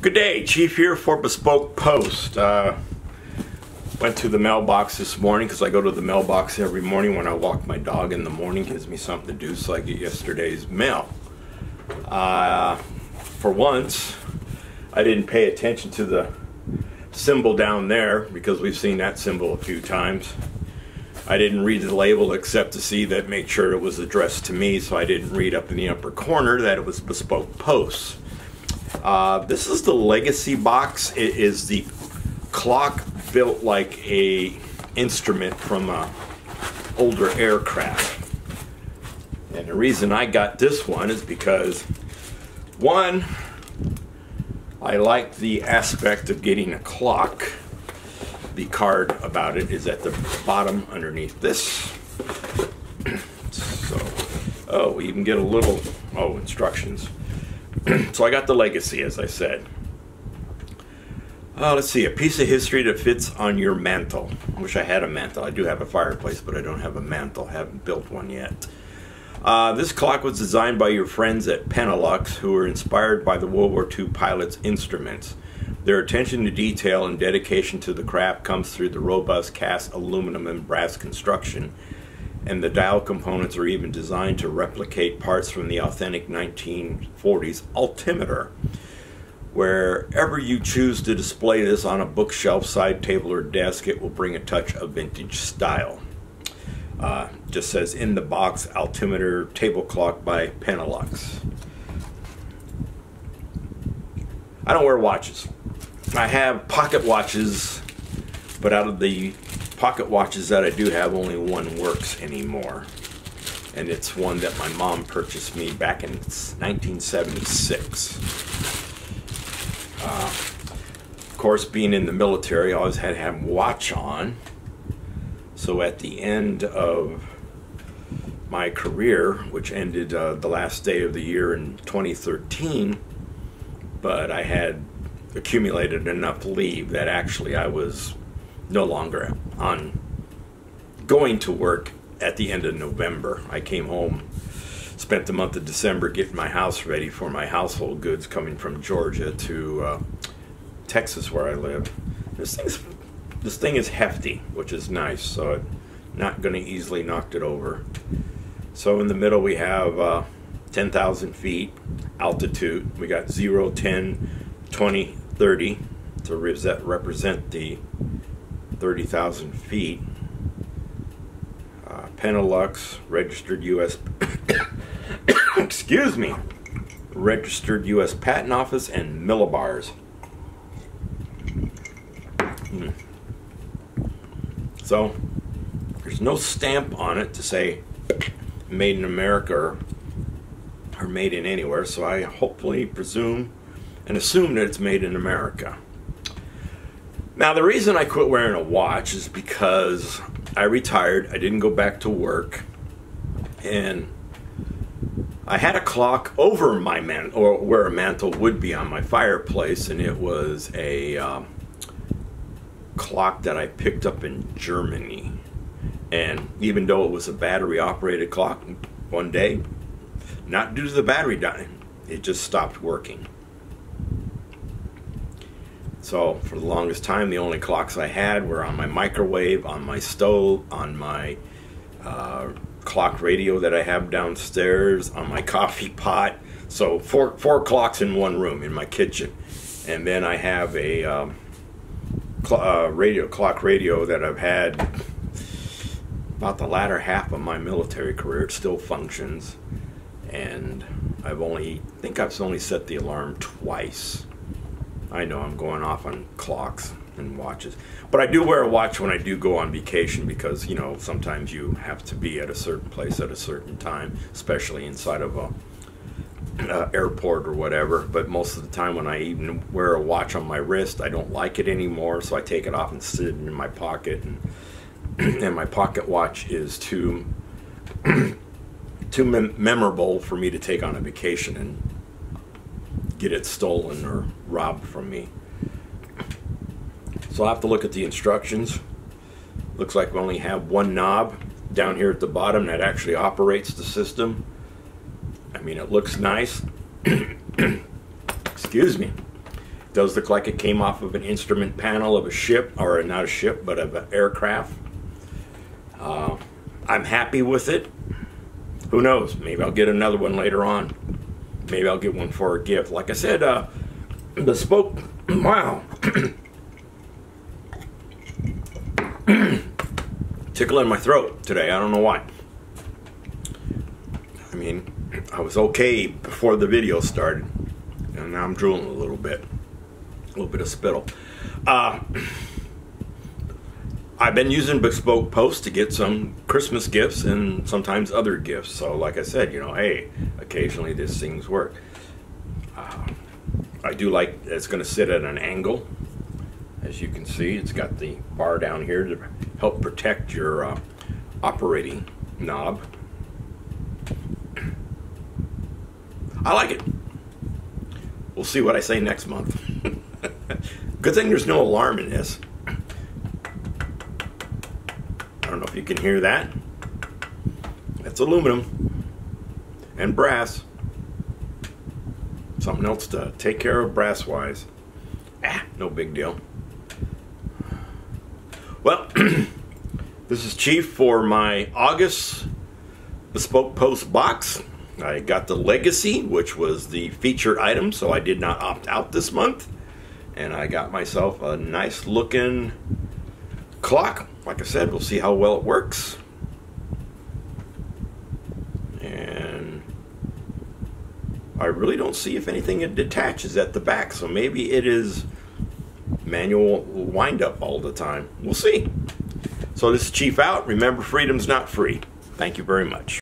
Good day, Chief here for Bespoke Post. Uh, went to the mailbox this morning because I go to the mailbox every morning when I walk my dog in the morning. Gives me something to do, so I get yesterday's mail. Uh, for once, I didn't pay attention to the symbol down there because we've seen that symbol a few times. I didn't read the label except to see that make sure it was addressed to me, so I didn't read up in the upper corner that it was Bespoke Posts. Uh, this is the legacy box. It is the clock built like a instrument from a older aircraft. And the reason I got this one is because one, I like the aspect of getting a clock. The card about it is at the bottom underneath this. so, oh, we even get a little, oh, instructions. so I got the legacy, as I said. Uh, let's see, a piece of history that fits on your mantle. I wish I had a mantle. I do have a fireplace, but I don't have a mantle. Haven't built one yet. Uh, this clock was designed by your friends at Pendulux, who were inspired by the World War II pilots' instruments. Their attention to detail and dedication to the craft comes through the robust cast aluminum and brass construction and the dial components are even designed to replicate parts from the authentic 1940s altimeter. Wherever you choose to display this on a bookshelf, side table, or desk, it will bring a touch of vintage style. Uh, just says in the box altimeter table clock by Pendulux. I don't wear watches. I have pocket watches, but out of the pocket watches that I do have, only one works anymore. And it's one that my mom purchased me back in 1976. Uh, of course, being in the military, I always had to have a watch on. So at the end of my career, which ended uh, the last day of the year in 2013, but I had accumulated enough leave that actually I was no longer on going to work at the end of November. I came home, spent the month of December getting my house ready for my household goods coming from Georgia to uh, Texas, where I live. This thing's this thing is hefty, which is nice, so I'm not going to easily knock it over. So in the middle we have uh, 10,000 feet altitude. We got 0, 10, 20, 30 to represent the 30,000 feet. Uh, Pendulux, registered U.S. excuse me, registered U.S. Patent Office and millibars. Hmm. So there's no stamp on it to say made in America or, or made in anywhere. So I hopefully presume and assume that it's made in America. Now, the reason I quit wearing a watch is because I retired, I didn't go back to work, and I had a clock over my man or where a mantle would be on my fireplace, and it was a um, clock that I picked up in Germany. And even though it was a battery operated clock, one day, not due to the battery dying, it just stopped working. So for the longest time, the only clocks I had were on my microwave, on my stove, on my uh, clock radio that I have downstairs, on my coffee pot. So four four clocks in one room in my kitchen, and then I have a um, uh, radio clock radio that I've had about the latter half of my military career. It still functions, and I've only I think I've only set the alarm twice I know I'm going off on clocks and watches. But I do wear a watch when I do go on vacation because, you know, sometimes you have to be at a certain place at a certain time, especially inside of a uh, airport or whatever. But most of the time when I even wear a watch on my wrist, I don't like it anymore, so I take it off and sit it in my pocket. And, and my pocket watch is too too mem memorable for me to take on a vacation and get it stolen or robbed from me. So I'll have to look at the instructions. Looks like we only have one knob down here at the bottom that actually operates the system. I mean, it looks nice. Excuse me. Does look like it came off of an instrument panel of a ship, or not a ship, but of an aircraft. Uh, I'm happy with it. Who knows? Maybe I'll get another one later on. Maybe I'll get one for a gift. Like I said, uh, bespoke. Wow. Tickle in my throat today. I don't know why. I mean, I was okay before the video started, and now I'm drooling a little bit. A little bit of spittle. Uh, I've been using Bespoke Post to get some Christmas gifts and sometimes other gifts. So, like I said, you know, hey, occasionally these things work. Uh, I do like it's going to sit at an angle. As you can see, it's got the bar down here to help protect your uh, operating knob. I like it. We'll see what I say next month. Good thing there's no alarm in this. I don't know if you can hear that. That's aluminum and brass. Something else to take care of brass wise. Ah, no big deal. Well, this is Chief for my August Bespoke Post box. I got the Legacy, which was the featured item, so I did not opt out this month. And I got myself a nice looking clock like I said, we'll see how well it works. And I really don't see if anything it detaches at the back, so maybe it is manual wind up all the time. We'll see. So this is Chief out. Remember, freedom's not free. Thank you very much.